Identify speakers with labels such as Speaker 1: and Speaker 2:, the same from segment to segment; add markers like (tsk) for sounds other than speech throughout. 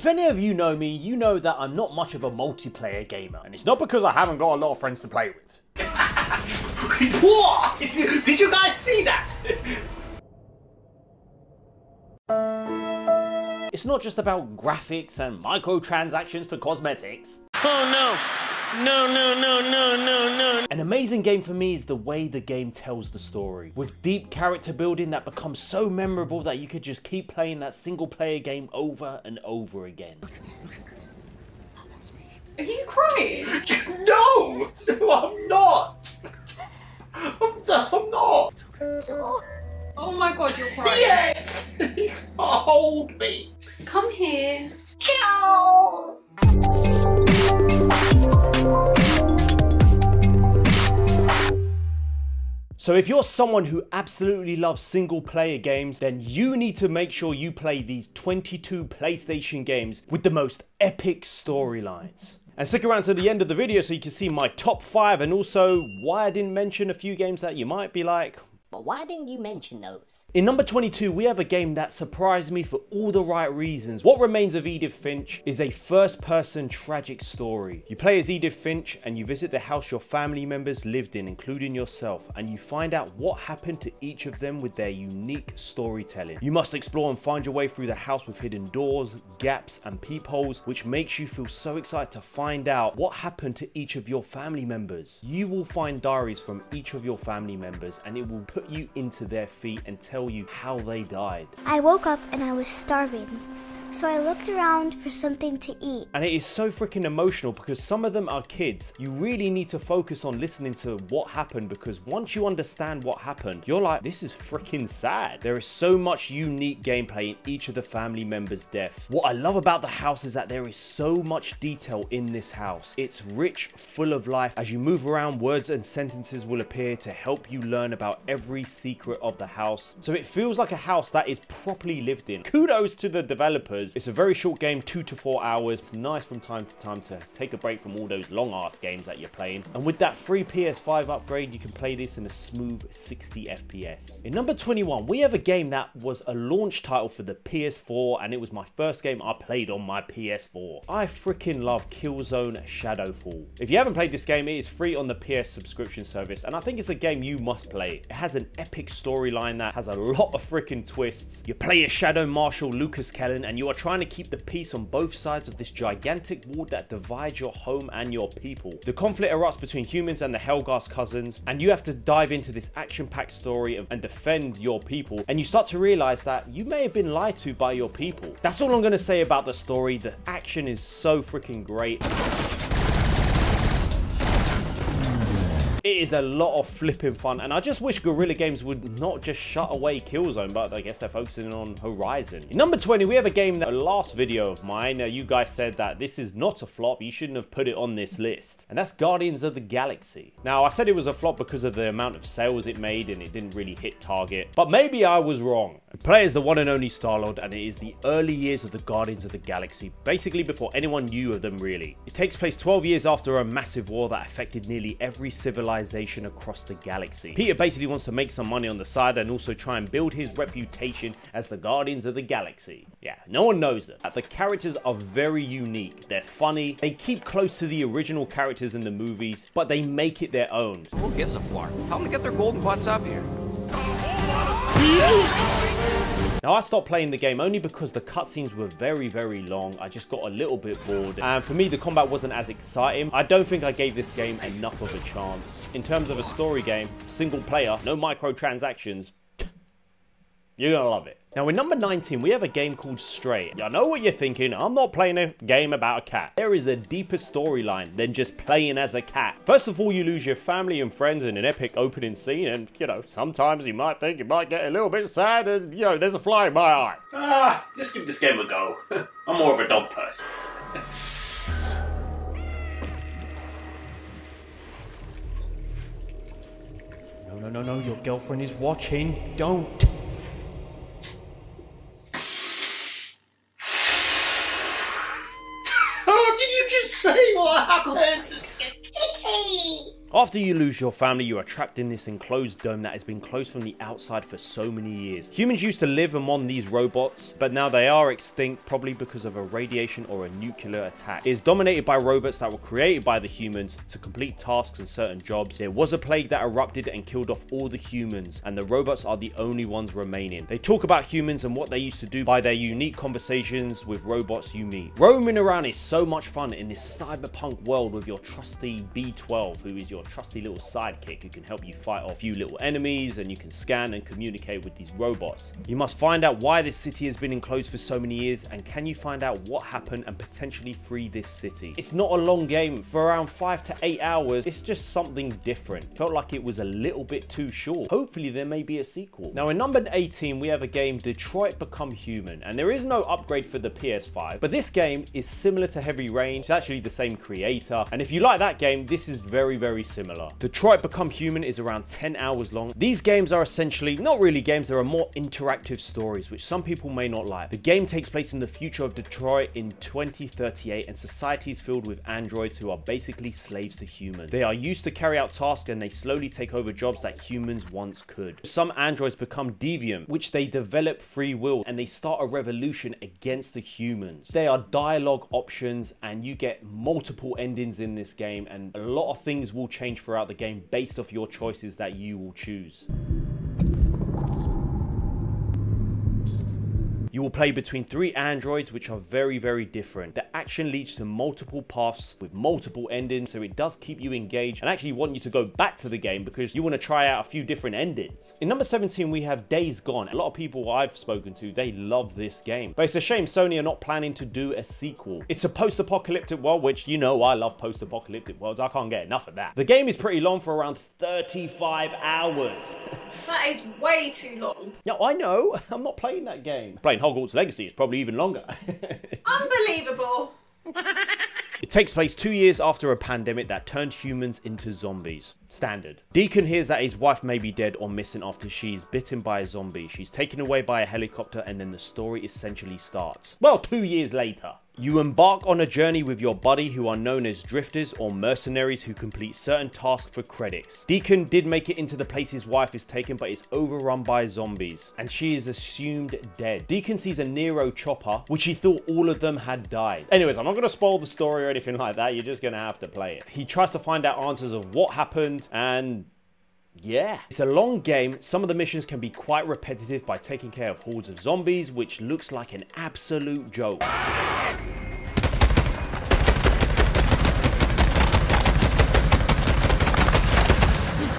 Speaker 1: If any of you know me, you know that I'm not much of a multiplayer gamer. And it's not because I haven't got a lot of friends to play with. (laughs)
Speaker 2: What? Did you guys see that?
Speaker 1: It's not just about graphics and microtransactions for cosmetics.
Speaker 3: Oh no. No, no, no, no, no, no.
Speaker 1: An amazing game for me is the way the game tells the story, with deep character building that becomes so memorable that you could just keep playing that single player game over and over again.
Speaker 4: Are you crying?
Speaker 2: No! No, I'm not! I'm, I'm not!
Speaker 4: Oh my god, you're crying.
Speaker 2: Yes! (laughs) Hold me!
Speaker 4: Come here.
Speaker 1: So if you're someone who absolutely loves single player games, then you need to make sure you play these 22 PlayStation games with the most epic storylines. And stick around to the end of the video so you can see my top 5 and also why I didn't mention a few games that you might be like,
Speaker 5: But why didn't you mention those?
Speaker 1: in number 22, we have a game that surprised me for all the right reasons. What Remains of Edith Finch is a first person tragic story. You play as Edith Finch and you visit the house your family members lived in, including yourself, and you find out what happened to each of them with their unique storytelling. You must explore and find your way through the house with hidden doors, gaps, and peepholes, which makes you feel so excited to find out what happened to each of your family members. You will find diaries from each of your family members, and it will put you into their feet and tell you how they died.
Speaker 6: I woke up and I was starving. So I looked around for something to eat.
Speaker 1: And it is so freaking emotional because some of them are kids. You really need to focus on listening to what happened because once you understand what happened, you're like, this is freaking sad. There is so much unique gameplay in each of the family members' death. What I love about the house is that there is so much detail in this house. It's rich, full of life. As you move around, words and sentences will appear to help you learn about every secret of the house. So it feels like a house that is properly lived in. Kudos to the developers. It's a very short game, two to four hours. It's nice from time to time to take a break from all those long ass games that you're playing. And with that free PS5 upgrade, you can play this in a smooth 60 FPS. In number 21, we have a game that was a launch title for the PS4 and it was my first game I played on my PS4. I freaking love Killzone Shadowfall. If you haven't played this game, it is free on the PS subscription service and I think it's a game you must play. It has an epic storyline that has a lot of freaking twists. You play as Shadow Marshal Lucas Kellan and you are trying to keep the peace on both sides of this gigantic wall that divides your home and your people. The conflict erupts between humans and the Helghast cousins, and you have to dive into this action-packed story and defend your people, and you start to realize that you may have been lied to by your people. That's all I'm to say about the story. The action is so freaking great. It is a lot of flipping fun, and I just wish Guerrilla Games would not just shut away Killzone, but I guess they're focusing on Horizon. Number 20, we have a game that the last video of mine, uh, you guys said that this is not a flop, you shouldn't have put it on this list, and that's Guardians of the Galaxy. Now, I said it was a flop because of the amount of sales it made, and it didn't really hit target, but maybe I was wrong. Play is the one and only Star-Lord, and it is the early years of the Guardians of the Galaxy, basically before anyone knew of them really. It takes place 12 years after a massive war that affected nearly every civilization across the galaxy. Peter basically wants to make some money on the side and also try and build his reputation as the Guardians of the Galaxy. Yeah, no one knows them. The characters are very unique. They're funny, they keep close to the original characters in the movies, but they make it their own.
Speaker 7: Who gives a flark? Tell them to get their golden butts up here.
Speaker 1: Now I stopped playing the game only because the cutscenes were very very long, I just got a little bit bored and for me the combat wasn't as exciting. I don't think I gave this game enough of a chance. In terms of a story game, single player, no microtransactions, (tsk) you're gonna love it. Now in number 19, we have a game called Stray. I know what you're thinking, I'm not playing a game about a cat. There is a deeper storyline than just playing as a cat. First of all, you lose your family and friends in an epic opening scene, and you know, sometimes you might think you might get a little bit sad, and you know, there's a fly in my eye.
Speaker 2: Ah, let's give this game a go. (laughs) I'm more of a dog person. (laughs)
Speaker 1: No, no, no, no, your girlfriend is watching. Don't.
Speaker 2: Oh, did you just say what happened?
Speaker 1: After you lose your family, you are trapped in this enclosed dome that has been closed from the outside for so many years. Humans used to live among these robots, but now they are extinct, probably because of a radiation or a nuclear attack. It is dominated by robots that were created by the humans to complete tasks and certain jobs. There was a plague that erupted and killed off all the humans, and the robots are the only ones remaining. They talk about humans and what they used to do by their unique conversations with robots you meet. Roaming around is so much fun in this cyberpunk world with your trusty B12, who is your trusty little sidekick who can help you fight off few little enemies and you can scan and communicate with these robots. You must find out why this city has been enclosed for so many years and can you find out what happened and potentially free this city. It's not a long game. For around 5 to 8 hours, it's just something different. Felt like it was a little bit too short. Hopefully there may be a sequel. Now in number 18 we have a game Detroit Become Human and there is no upgrade for the PS5 but this game is similar to Heavy Rain. It's actually the same creator and if you like that game this is very very similar. Detroit Become Human is around 10 hours long. These games are essentially not really games, they are more interactive stories, which some people may not like. The game takes place in the future of Detroit in 2038 and society is filled with androids who are basically slaves to humans. They are used to carry out tasks and they slowly take over jobs that humans once could. Some androids become deviant, which they develop free will and they start a revolution against the humans. There are dialogue options and you get multiple endings in this game and a lot of things will change throughout throughout the game based off your choices that you will choose. You will play between three androids which are very very different. The action leads to multiple paths with multiple endings so it does keep you engaged and actually want you to go back to the game because you want to try out a few different endings. In number 17 we have Days Gone. A lot of people I've spoken to they love this game but it's a shame Sony are not planning to do a sequel. It's a post-apocalyptic world which you know I love post-apocalyptic worlds. I can't get enough of that. The game is pretty long for around 35 hours. (laughs)
Speaker 4: That is way too long.
Speaker 1: Yeah, I know. (laughs) I'm not playing that game. Playing Hogwarts Legacy is probably even longer. (laughs)
Speaker 4: Unbelievable.
Speaker 1: It takes place two years after a pandemic that turned humans into zombies. Standard. Deacon hears that his wife may be dead or missing after she's bitten by a zombie. She's taken away by a helicopter and then the story essentially starts. Well, two years later. You embark on a journey with your buddy who are known as drifters or mercenaries who complete certain tasks for credits. Deacon did make it into the place his wife is taken but is overrun by zombies and she is assumed dead. Deacon sees a Nero chopper which he thought all of them had died. Anyways, I'm not going to spoil the story or anything like that. You're just going to have to play it. He tries to find out answers of what happened and yeah. It's a long game. Some of the missions can be quite repetitive by taking care of hordes of zombies, which looks like an absolute joke.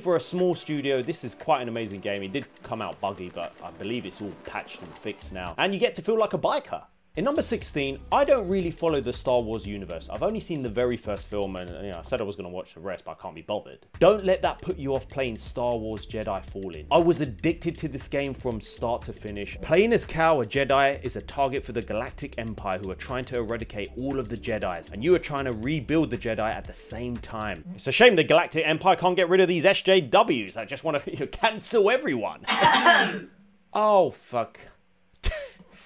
Speaker 1: For a small studio, this is quite an amazing game. It did come out buggy, but I believe it's all patched and fixed now. And you get to feel like a biker. In number 16, I don't really follow the Star Wars universe. I've only seen the very first film and you know, I said I was going to watch the rest, but I can't be bothered. Don't let that put you off playing Star Wars Jedi Fallen. I was addicted to this game from start to finish. Playing as Cal, a Jedi, is a target for the Galactic Empire who are trying to eradicate all of the Jedis, and you are trying to rebuild the Jedi at the same time. It's a shame the Galactic Empire can't get rid of these SJWs. I just want to (laughs) you know, cancel everyone. (coughs) oh, fuck.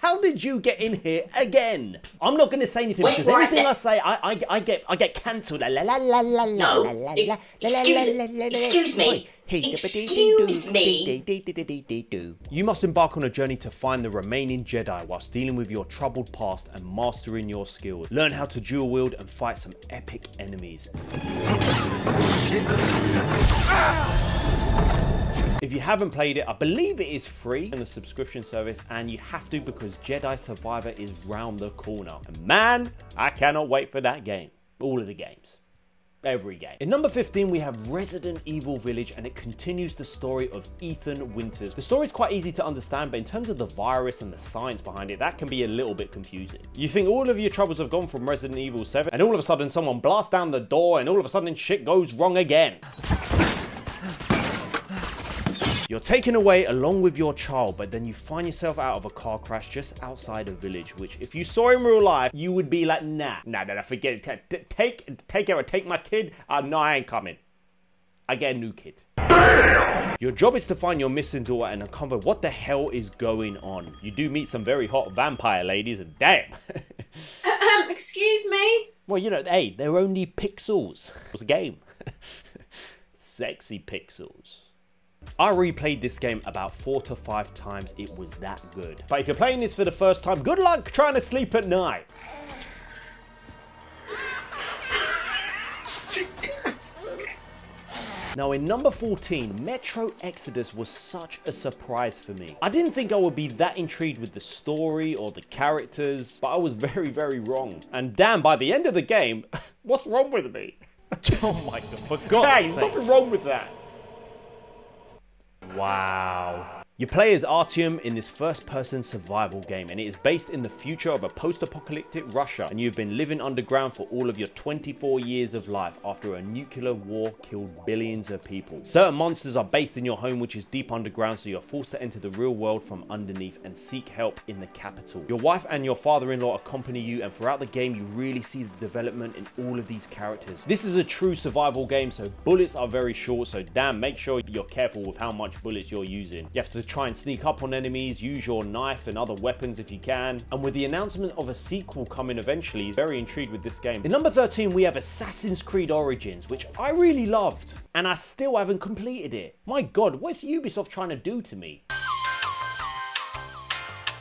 Speaker 1: How did you get in here again? I'm not going to say anything
Speaker 5: Wait,
Speaker 1: because
Speaker 5: what?
Speaker 1: anything I say, I, I, I get I get cancelled. La la la la la
Speaker 5: No,
Speaker 1: la la la
Speaker 5: excuse-
Speaker 1: la la la la
Speaker 5: excuse me. Excuse me.
Speaker 1: me. You must embark on a journey to find the remaining Jedi whilst dealing with your troubled past and mastering your skills. Learn how to dual wield and fight some epic enemies. If you haven't played it, I believe it is free in the subscription service and you have to because Jedi Survivor is round the corner. And man, I cannot wait for that game. All of the games. Every game. In number 15, we have Resident Evil Village, and it continues the story of Ethan Winters. The story is quite easy to understand, but in terms of the virus and the science behind it, that can be a little bit confusing. You think all of your troubles have gone from Resident Evil 7, and all of a sudden someone blasts down the door, and all of a sudden shit goes wrong again. You're taken away along with your child, but then you find yourself out of a car crash just outside a village, which if you saw in real life, you would be like, nah, nah, nah, nah forget it. Ta- ta- Take, take care, of, take my kid. Uh, no, I ain't coming. I get a new kid. Your job is to find your missing daughter and uncover what the hell is going on. You do meet some very hot vampire ladies, and damn. (laughs)
Speaker 4: Excuse me.
Speaker 1: well, you know, hey, they're only pixels. (laughs) It's a game. (laughs) sexy pixels. I replayed this game about four to five times, it was that good. But if you're playing this for the first time, good luck trying to sleep at night. Now in number 14, Metro Exodus was such a surprise for me. I didn't think I would be that intrigued with the story or the characters, but I was very, very wrong. And damn, by the end of the game, (laughs) what's wrong with me? (laughs)
Speaker 3: Oh my god, for God's
Speaker 1: Hey,
Speaker 3: sake.
Speaker 1: nothing wrong with that. Wow. You play as Artyom in this first-person survival game, and it is based in the future of a post-apocalyptic Russia, and you've been living underground for all of your 24 years of life after a nuclear war killed billions of people. Certain monsters are based in your home, which is deep underground, so you're forced to enter the real world from underneath and seek help in the capital. Your wife and your father-in-law accompany you, and throughout the game, you really see the development in all of these characters. This is a true survival game, so bullets are very short, so damn, make sure you're careful with how much bullets you're using. You have to try and sneak up on enemies, use your knife and other weapons if you can. And with the announcement of a sequel coming eventually, very intrigued with this game. In number 13, we have Assassin's Creed Origins, which I really loved, and I still haven't completed it. My god, what's Ubisoft trying to do to me?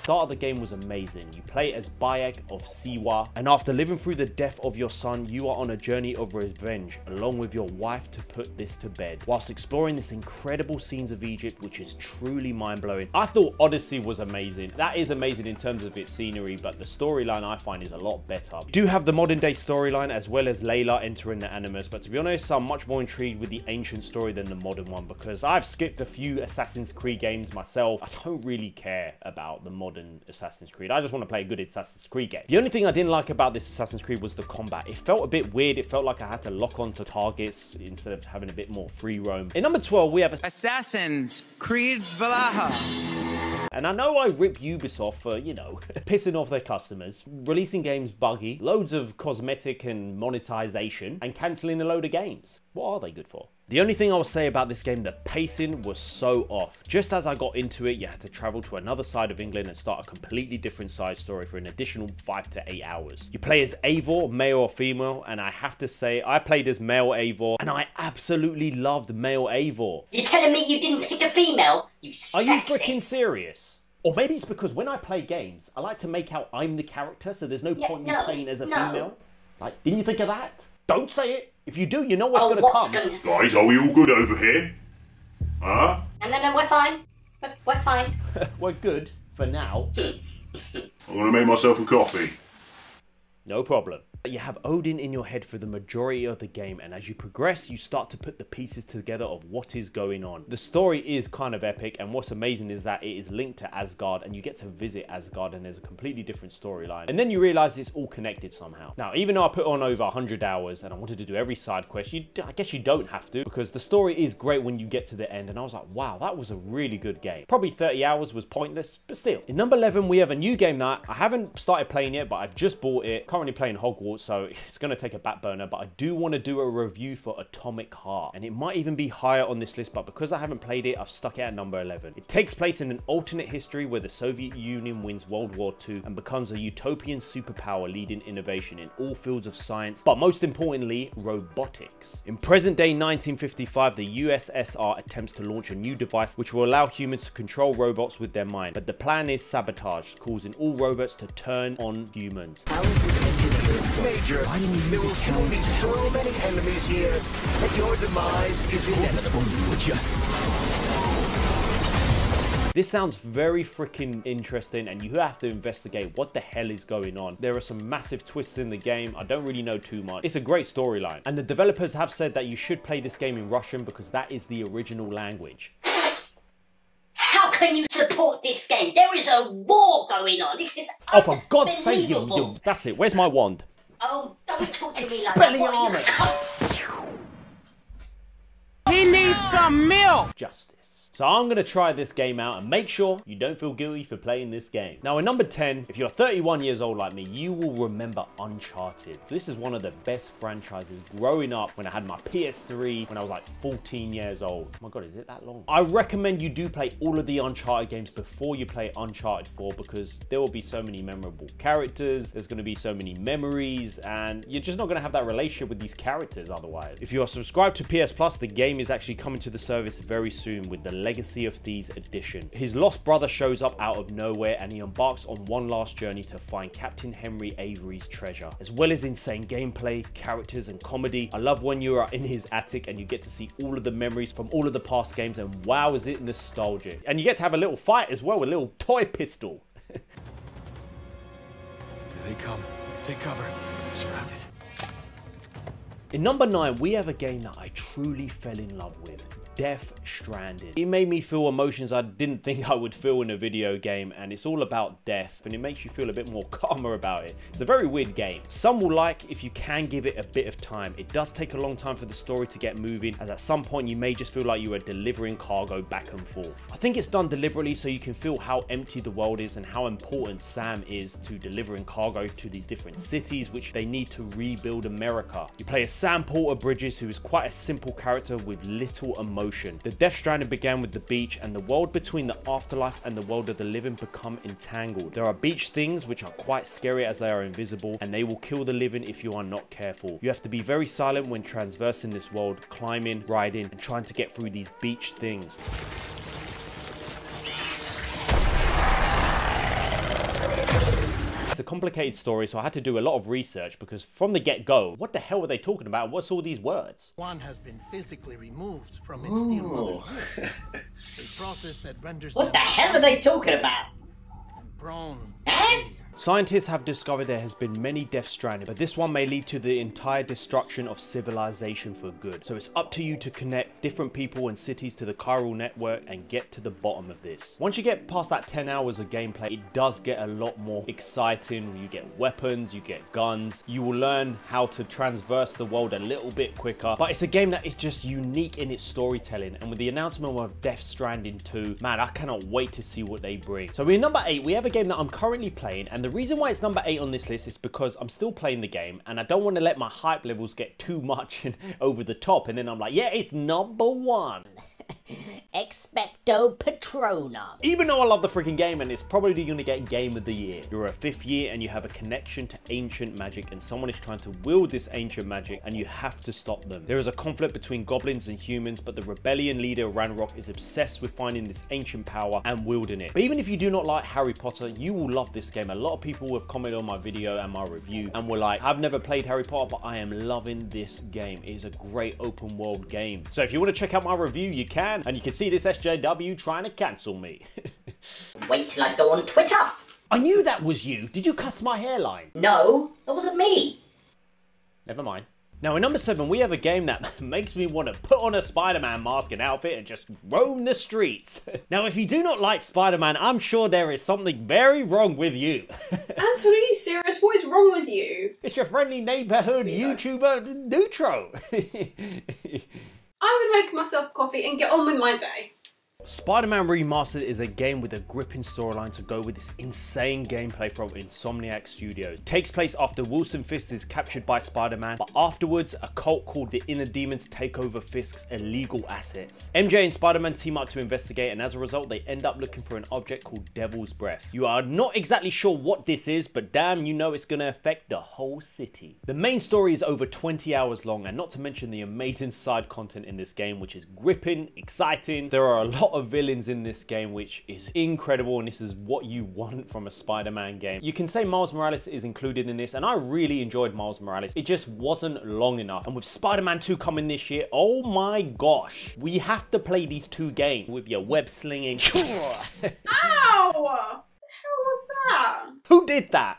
Speaker 1: Start of the game was amazing. You play as Bayek of Siwa, and after living through the death of your son, you are on a journey of revenge, along with your wife to put this to bed, whilst exploring this incredible scenes of Egypt, which is truly mind-blowing. I thought Odyssey was amazing. That is amazing in terms of its scenery, but the storyline I find is a lot better. You do have the modern day storyline as well as Layla entering the Animus, but to be honest, I'm much more intrigued with the ancient story than the modern one because I've skipped a few Assassin's Creed games myself. I don't really care about the modern Assassin's Creed. I just want to play a good Assassin's Creed game. The only thing I didn't like about this Assassin's Creed was the combat. It felt a bit weird. It felt like I had to lock onto targets instead of having a bit more free roam. In number 12, we have
Speaker 8: Assassin's Creed Valhalla.
Speaker 1: And I know I rip Ubisoft for, you know, (laughs) pissing off their customers, releasing games buggy, loads of cosmetic and monetization, and cancelling a load of games. What are they good for? The only thing I will say about this game, the pacing was so off. Just as I got into it, you had to travel to another side of England and start a completely different side story for an additional 5 to 8 hours. You play as Eivor, male or female, and I have to say, I played as male Eivor, and I absolutely loved male Eivor.
Speaker 5: You're telling me you didn't pick a female? You
Speaker 1: Are you
Speaker 5: sexist.
Speaker 1: freaking serious? Or maybe it's because when I play games, I like to make out I'm the character, so there's no
Speaker 5: Yeah,
Speaker 1: point in
Speaker 5: no,
Speaker 1: playing as a
Speaker 5: no.
Speaker 1: female. Like, didn't you think of that? Don't say it. If you do, you know what's
Speaker 5: Oh,
Speaker 1: gonna come.
Speaker 5: gonna...
Speaker 2: Guys, are we all good over here? Huh?
Speaker 5: No, no, no, we're fine. We're, we're fine. (laughs)
Speaker 1: We're good for now. (laughs)
Speaker 2: I'm gonna make myself a coffee.
Speaker 1: No problem. You have Odin in your head for the majority of the game, and as you progress, you start to put the pieces together of what is going on. The story is kind of epic, and what's amazing is that it is linked to Asgard, and you get to visit Asgard, and there's a completely different storyline. And then you realize it's all connected somehow. Now, even though I put on over 100 hours and I wanted to do every side quest, you, I guess you don't have to, because the story is great when you get to the end, and I was like, wow, that was a really good game. Probably 30 hours was pointless, but still. In number 11, we have a new game that I haven't started playing yet, but I've just bought it. Currently playing Hogwarts, so (laughs) it's going to take a back burner, but I do want to do a review for Atomic Heart, and it might even be higher on this list, but because I haven't played it, I've stuck it at number 11. It takes place in an alternate history where the Soviet Union wins World War II and becomes a utopian superpower leading innovation in all fields of science, but most importantly, robotics. In present day 1955, the USSR attempts to launch a new device which will allow humans to control robots with their mind, but the plan is sabotaged, causing all robots to turn on humans.
Speaker 9: Major, there will soon be so many enemies here that your demise is inevitable.
Speaker 1: This sounds very freaking interesting and you have to investigate what the hell is going on. There are some massive twists in the game. I don't really know too much. It's a great storyline. And the developers have said that you should play this game in Russian because that is the original language.
Speaker 5: How can you support this game? There is a war going on. This is
Speaker 1: Oh, for God's sake, you, you, that's it. Where's my wand?
Speaker 5: Oh, don't talk to me like that. What (laughs)
Speaker 8: He needs some milk.
Speaker 1: Justice. So I'm gonna try this game out and make sure you don't feel guilty for playing this game. Now in number 10, if you're 31 years old like me, you will remember Uncharted. This is one of the best franchises growing up when I had my PS3 when I was like 14 years old. Oh my God, is it that long? I recommend you do play all of the Uncharted games before you play Uncharted 4 because there will be so many memorable characters, there's gonna be so many memories, and you're just not gonna have that relationship with these characters otherwise. If you are subscribed to PS Plus, the game is actually coming to the service very soon with the Legacy of Thieves edition. His lost brother shows up out of nowhere and he embarks on one last journey to find Captain Henry Avery's treasure. As well as insane gameplay, characters and comedy, I love when you are in his attic and you get to see all of the memories from all of the past games and wow is it nostalgic. And you get to have a little fight as well, with a little toy pistol. (laughs)
Speaker 7: Here they come. Take cover. I'm surrounded.
Speaker 1: In number 9, we have a game that I truly fell in love with. Death Stranded. It made me feel emotions I didn't think I would feel in a video game and it's all about death and it makes you feel a bit more (laughs) calmer about it. It's a very weird game. Some will like if you can give it a bit of time. It does take a long time for the story to get moving as at some point you may just feel like you are delivering cargo back and forth. I think it's done deliberately so you can feel how empty the world is and how important Sam is to delivering cargo to these different cities which they need to rebuild America. You play as Sam Porter Bridges who is quite a simple character with little emotion the Death Stranding began with the beach and the world between the afterlife and the world of the living become entangled. There are beach things which are quite scary as they are invisible and they will kill the living if you are not careful. You have to be very silent when transversing this world, climbing, riding and trying to get through these beach things. Complicated story, so I had to do a lot of research because from the get-go, what the hell were they talking about? What's all these words?
Speaker 10: One has been physically removed from its steel mother. (laughs) a process that renders
Speaker 5: What the hell are they talking about?
Speaker 10: prone.
Speaker 5: Eh?
Speaker 1: Scientists have discovered there has been many death stranding, but this one may lead to the entire destruction of civilization for good. So it's up to you to connect different people and cities to the chiral network and get to the bottom of this. Once you get past that 10 hours of gameplay, it does get a lot more exciting. You get weapons, you get guns, you will learn how to transverse the world a little bit quicker. But it's a game that is just unique in its storytelling. And with the announcement of Death Stranding 2, man, I cannot wait to see what they bring. So in number 8, we have a game that I'm currently playing and the reason why it's number 8 on this list is because I'm still playing the game and I don't want to let my hype levels get too much (laughs) over the top and then I'm like, yeah, it's number 1. (laughs)
Speaker 5: Expecto Patronum.
Speaker 1: Even though I love the freaking game and it's probably to get Game of the Year, you're a fifth year and you have a connection to ancient magic and someone is trying to wield this ancient magic and you have to stop them. There is a conflict between goblins and humans, but the rebellion leader Ranrock is obsessed with finding this ancient power and wielding it. But even if you do not like Harry Potter, you will love this game. A lot of people have commented on my video and my review and were like, I've never played Harry Potter, but I am loving this game. It is a great open world game. So if you want to check out my review, you can, and you can see this SJW trying to cancel me. (laughs)
Speaker 5: Wait till I go on Twitter.
Speaker 1: I knew that was you. Did you cuss my hairline?
Speaker 5: No, that wasn't me.
Speaker 1: Never mind. Now, in number seven, we have a game that (laughs) makes me want to put on a Spider-Man mask and outfit and just roam the streets. (laughs) now, if you do not like Spider-Man, I'm sure there is something very wrong with you.
Speaker 4: Anthony, are you serious? What is wrong with you?
Speaker 1: it's your friendly neighborhood YouTuber, Newtro.
Speaker 4: I'm gonna make myself coffee and get on with my day.
Speaker 1: Spider-Man Remastered is a game with a gripping storyline to go with this insane gameplay from Insomniac Studios. It takes place after Wilson Fisk is captured by Spider-Man, but afterwards a cult called the Inner Demons take over Fisk's illegal assets. MJ and Spider-Man team up to investigate and as a result they end up looking for an object called Devil's Breath. You are not exactly sure what this is, but damn you know it's gonna affect the whole city. The main story is over 20 hours long and not to mention the amazing side content in this game which is gripping, exciting. There are a lot of villains in this game, which is incredible, and this is what you want from a Spider-Man game. You can say Miles Morales is included in this, and I really enjoyed Miles Morales. It just wasn't long enough. And with Spider-Man 2 coming this year, oh my gosh, we have to play these two games with your web slinging. (laughs)
Speaker 4: Ow! What the hell was that?
Speaker 1: Who did that?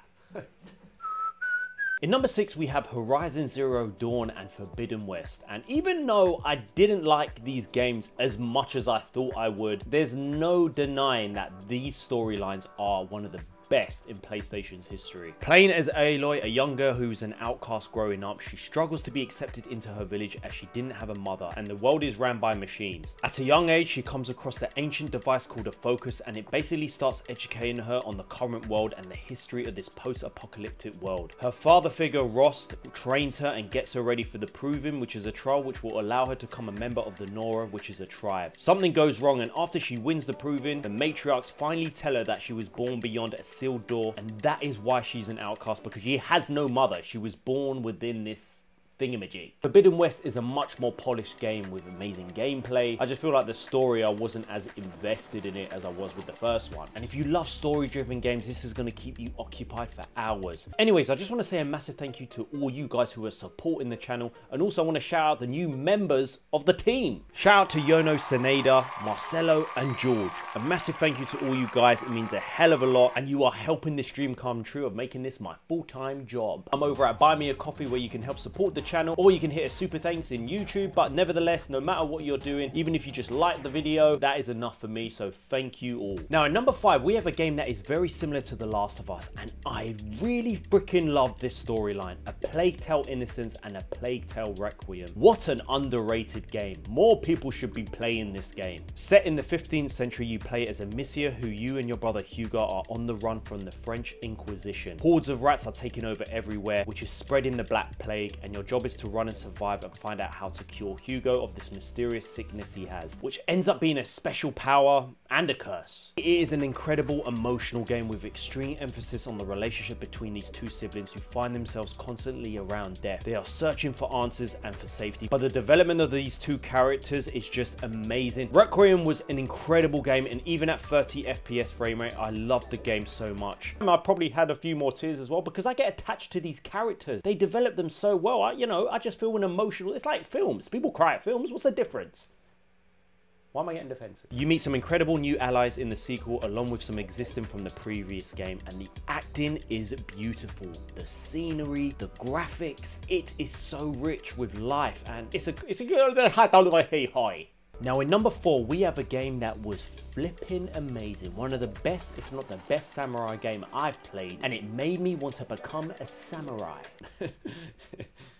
Speaker 1: In number 6 we have Horizon Zero Dawn and Forbidden West. And even though I didn't like these games as much as I thought I would, there's no denying that these storylines are one of the best in PlayStation's history. Playing as Aloy, a young girl who's an outcast growing up, she struggles to be accepted into her village as she didn't have a mother and the world is ran by machines. At a young age, she comes across the ancient device called a focus and it basically starts educating her on the current world and the history of this post-apocalyptic world. Her father figure, Rost, trains her and gets her ready for the Proving, which is a trial which will allow her to become a member of the Nora, which is a tribe. Something goes wrong and after she wins the Proving, the matriarchs finally tell her that she was born beyond a sealed door and that is why she's an outcast because she has no mother. She was born within this thingamajig. Forbidden West is a much more polished game with amazing gameplay. I just feel like the story, I wasn't as invested in it as I was with the first one. And if you love story-driven games, this is going to keep you occupied for hours. Anyways, I just want to say a massive thank you to all you guys who are supporting the channel. And also I want to shout out the new members of the team. Shout out to Yono Seneda, Marcelo, and George. A massive thank you to all you guys. It means a hell of a lot. And you are helping this dream come true of making this my full-time job. I'm over at Buy Me a Coffee where you can help support the channel or you can hit a super thanks in YouTube but nevertheless no matter what you're doing even if you just like the video that is enough for me so thank you all. Now at number 5 we have a game that is very similar to The Last of Us and I really freaking love this storyline. A Plague Tale Innocence and a Plague Tale Requiem. What an underrated game. More people should be playing this game. Set in the 15th century you play as a Amicia who you and your brother Hugo are on the run from the French Inquisition. Hordes of rats are taking over everywhere which is spreading the Black Plague and your job job is to run and survive and find out how to cure Hugo of this mysterious sickness he has, which ends up being a special power and a curse. It is an incredible emotional game with extreme emphasis on the relationship between these two siblings who find themselves constantly around death. They are searching for answers and for safety, but the development of these two characters is just amazing. Requiem was an incredible game and even at 30 FPS frame rate, I loved the game so much. I probably had a few more tears as well because I get attached to these characters. They develop them so well. I, you know, I just feel an emotional, it's like films. People cry at films. What's the difference? Why am I getting defensive? You meet some incredible new allies in the sequel along with some existing from the previous game and the acting is beautiful. The scenery, the graphics, it is so rich with life and it's a it's a good hey hi. Now in number 4 we have a game that was flipping amazing. One of the best if not the best samurai game I've played and it made me want to become a samurai. (laughs)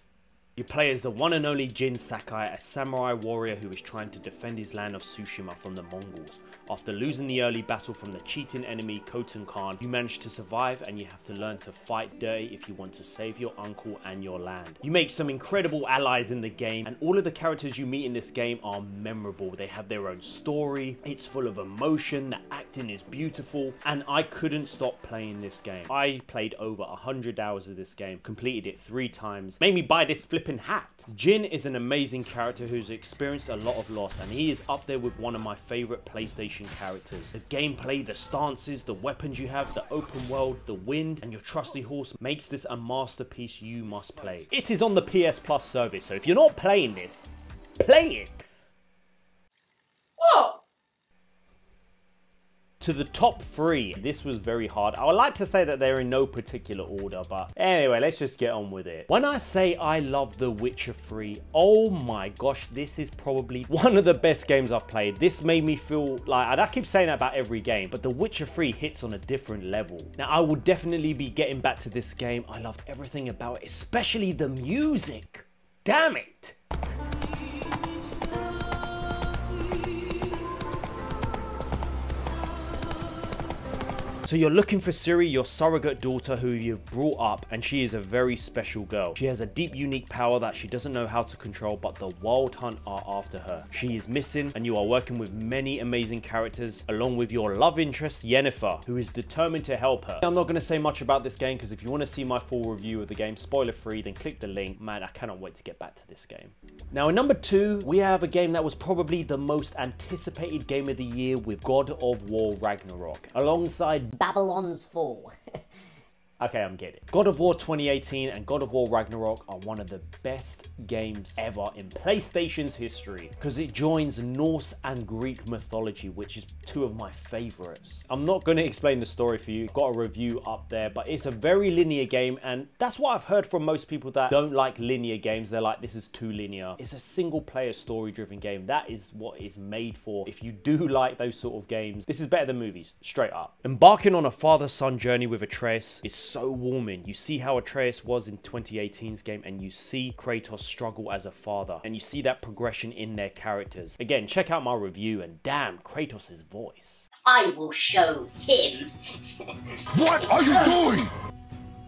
Speaker 1: You play as the one and only Jin Sakai, a samurai warrior who is trying to defend his land of Tsushima from the Mongols. After losing the early battle from the cheating enemy Khotun Khan, you manage to survive and you have to learn to fight dirty if you want to save your uncle and your land. You make some incredible allies in the game and all of the characters you meet in this game are memorable. They have their own story, it's full of emotion, the acting is beautiful and I couldn't stop playing this game. I played over 100 hours of this game, completed it three times, made me buy this flipping hat. Jin is an amazing character who's experienced a lot of loss and he is up there with one of my favorite PlayStation characters. The gameplay, the stances, the weapons you have, the open world, the wind and your trusty horse makes this a masterpiece you must play. It is on the PS Plus service so if you're not playing this, play it. To the top three. This was very hard. I would like to say that they're in no particular order, but anyway, let's just get on with it. When I say I love The Witcher 3, oh my gosh, this is probably one of the best games I've played. This made me feel like, I keep saying that about every game, but The Witcher 3 hits on a different level. Now, I will definitely be getting back to this game. I loved everything about it, especially the music. Damn it. So you're looking for Ciri, your surrogate daughter who you've brought up and she is a very special girl. She has a deep unique power that she doesn't know how to control but the Wild Hunt are after her. She is missing and you are working with many amazing characters along with your love interest Yennefer who is determined to help her. I'm not going to say much about this game because if you want to see my full review of the game spoiler free then click the link. Man I cannot wait to get back to this game. Now in number two we have a game that was probably the most anticipated game of the year with God of War Ragnarok alongside
Speaker 5: Babylon's Fall. (laughs)
Speaker 1: Okay, I'm getting. God of War 2018 and God of War Ragnarok are one of the best games ever in PlayStation's history because it joins Norse and Greek mythology, which is two of my favorites. I'm not going to explain the story for you. I've got a review up there, but it's a very linear game and that's what I've heard from most people that don't like linear games. They're like, this is too linear. It's a single player story driven game. That is what it's made for. If you do (laughs) like those sort of games, this is better than movies, straight up. Embarking on a father-son journey with Atreus is so warming. You see how Atreus was in 2018's game and you see Kratos struggle as a father and you see that progression in their characters. Again, check out my review and damn, Kratos' voice.
Speaker 5: I will show him. (laughs)
Speaker 9: What are you doing?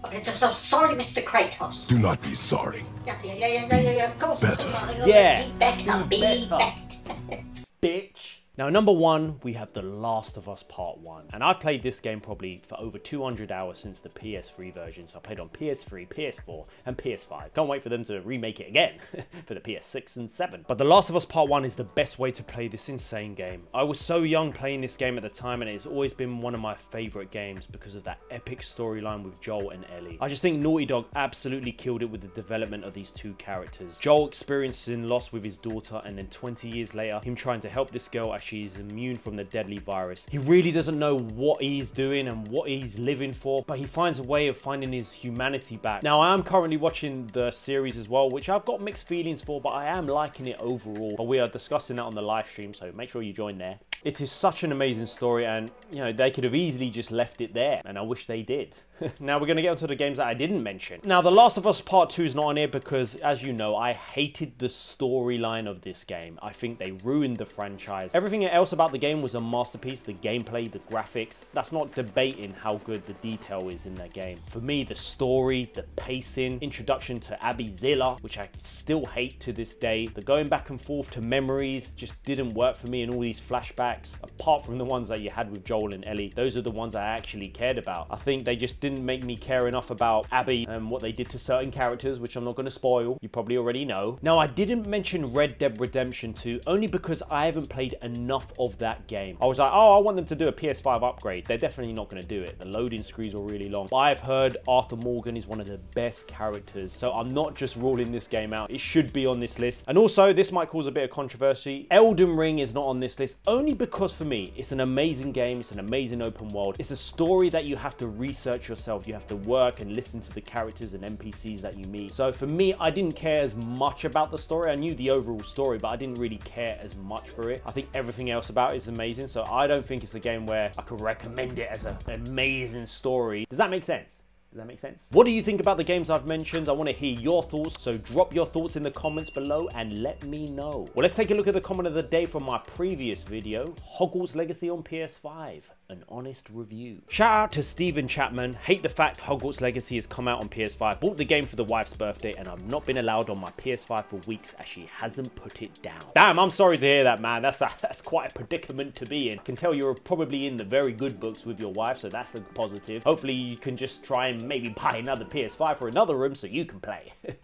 Speaker 5: I'm so sorry, Mr. Kratos.
Speaker 9: Do not be sorry.
Speaker 5: Yeah, yeah, yeah, yeah, yeah, yeah, of course.
Speaker 9: Better.
Speaker 1: Yeah,
Speaker 5: Be better,
Speaker 1: be
Speaker 5: be
Speaker 1: better.
Speaker 5: better. (laughs)
Speaker 1: Bitch. Now, number one, we have The Last of Us Part 1. And I've played this game probably for over 200 hours since the PS3 version. So I played on PS3, PS4, and PS5. Can't wait for them to remake it again (laughs) for the PS6 and 7. But The Last of Us Part 1 is the best way to play this insane game. I was so young playing this game at the time, and it's always been one of my favorite games because of that epic storyline with Joel and Ellie. I just think Naughty Dog absolutely killed it with the development of these two characters. Joel experiencing loss with his daughter, and then 20 years later, him trying to help this girl she's immune from the deadly virus. He really doesn't know what he's doing and what he's living for, but he finds a way of finding his humanity back. Now, I am currently watching the series as well, which I've got mixed feelings for, but I am liking it overall. But we are discussing that on the live stream, so make sure you join there. It is such an amazing story, and you know, they could have easily just left it there, and I wish they did. (laughs) now we're going to get onto the games that I didn't mention. Now, The Last of Us Part 2 is not on here because, as you know, I hated the storyline of this game. I think they ruined the franchise. Everything else about the game was a masterpiece. The gameplay, the graphics. That's not debating how good the detail is in that game. For me, the story, the pacing, introduction to Abby Zilla, which I still hate to this day. The going back and forth to memories just didn't work for me in all these flashbacks. Apart from the ones that you had with Joel and Ellie, those are the ones I actually cared about. I think they just didn't make me care enough about Abby and what they did to certain characters, which I'm not going to spoil. You probably already know. Now, I didn't mention Red Dead Redemption 2 only because I haven't played enough of that game. I was like, oh, I want them to do a PS5 upgrade. They're definitely not going to do it. The loading screens are really long. But I've heard Arthur Morgan is one of the best characters, so I'm not just ruling this game out. It should be on this list. And also, this might cause a bit of controversy. Elden Ring is not on this list only because for me, it's an amazing game. It's an amazing open world. It's a story that you have to research yourself. You have to work and listen to the characters and NPCs that you meet. So for me, I didn't care as much about the story. I knew the overall story, but I didn't really care as much for it. I think everything else about it is amazing. So I don't think it's a game where I could recommend it as an amazing story. Does that make sense? Does that make sense? What do you think about the games I've mentioned? I want to hear your thoughts, so drop your thoughts in the comments below and let me know. Well, let's take a look at the comment of the day from my previous video, Hogwarts Legacy on PS5, an honest review. Shout out to Steven Chapman, hate the fact Hogwarts Legacy has come out on PS5, bought the game for the wife's birthday and I've not been allowed on my PS5 for weeks as she hasn't put it down. Damn, I'm sorry to hear that, man. That's, (laughs) that's quite a predicament to be in. I can tell you're probably in the very good books with your wife, so that's a positive. Hopefully you can just try and maybe buy another PS5 for another room so you can play. (laughs)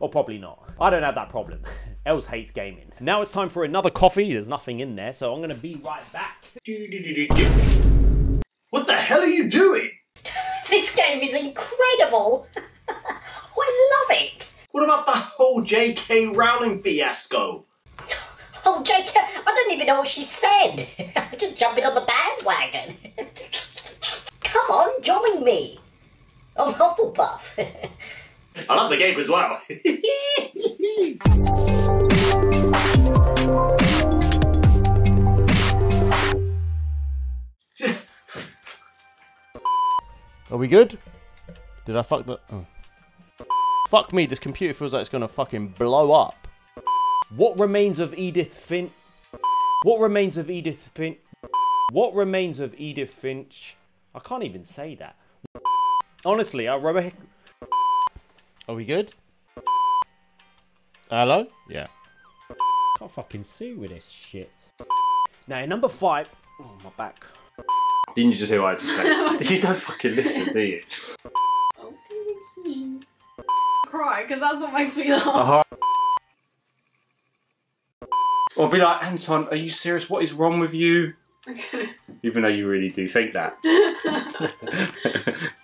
Speaker 1: or probably not. I don't have that problem. (laughs) Els hates gaming. Now it's time for another coffee. There's nothing in there, so I'm going to be right back.
Speaker 2: What the hell are you doing? (laughs)
Speaker 5: This game is incredible. (laughs) I love it.
Speaker 2: What about the whole J.K. Rowling fiasco?
Speaker 5: Oh, JK, I don't even know what she said. I'm (laughs) just jumping on the bandwagon. Come on, join me. I'm Hufflepuff.
Speaker 2: I love the game as well. (laughs)
Speaker 1: Are we good? Did I fuck the... Oh. Fuck me, this computer feels like it's gonna fucking blow up. What remains of Edith Finch? What remains of Edith Finch? What remains of Edith Finch? I can't even say that. Honestly, I remember... Are we good? Hello? Yeah. Can't fucking see with this shit. Now, number five... Oh, my back.
Speaker 2: Didn't you just hear what I just said? (laughs) (laughs) you don't fucking listen, do you?
Speaker 4: Cry, because that's what makes me laugh.
Speaker 2: Uh-huh. Or be like, Anton, are you serious? What is wrong with you? Even though you really do think that. (laughs)